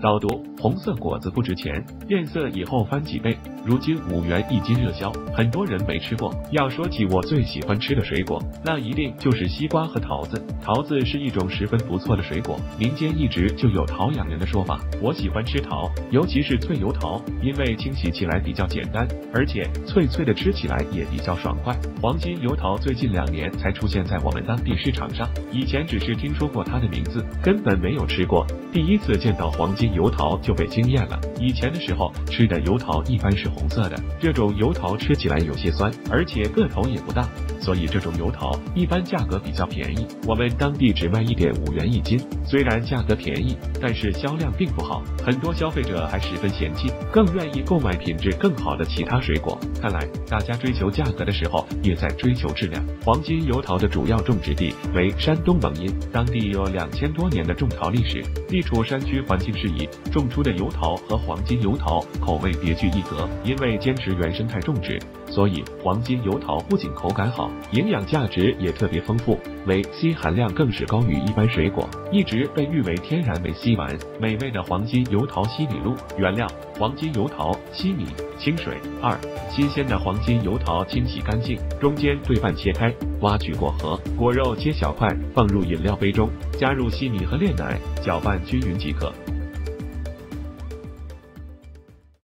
导读：红色果子不值钱，变色以后翻几倍，如今五元一斤热销，很多人没吃过。要说起我最喜欢吃的水果，那一定就是西瓜和桃子。桃子是一种十分不错的水果，民间一直就有桃养人的说法。我喜欢吃桃，尤其是脆油桃，因为清洗起来比较简单，而且脆脆的，吃起来也比较爽快。黄金油桃最近两年才出现在我们当地市场上，以前只是听说过它的名字，根本没有吃过。第一次见到黄金。油桃就被惊艳了。以前的时候吃的油桃一般是红色的，这种油桃吃起来有些酸，而且个头也不大，所以这种油桃一般价格比较便宜。我们当地只卖一点五元一斤，虽然价格便宜，但是销量并不好，很多消费者还十分嫌弃，更愿意购买品质更好的其他水果。看来大家追求价格的时候，也在追求质量。黄金油桃的主要种植地为山东蒙阴，当地有两千多年的种桃历史，地处山区，环境适宜。种出的油桃和黄金油桃口味别具一格，因为坚持原生态种植，所以黄金油桃不仅口感好营养价值也特别丰富，维 C 含量更是高于一般水果，一直被誉为天然维 C 丸。美味的黄金油桃西米露，原料：黄金油桃、西米、清水。二、新鲜的黄金油桃清洗干净，中间对半切开，挖取果核，果肉切小块，放入饮料杯中，加入西米和炼奶，搅拌均匀即可。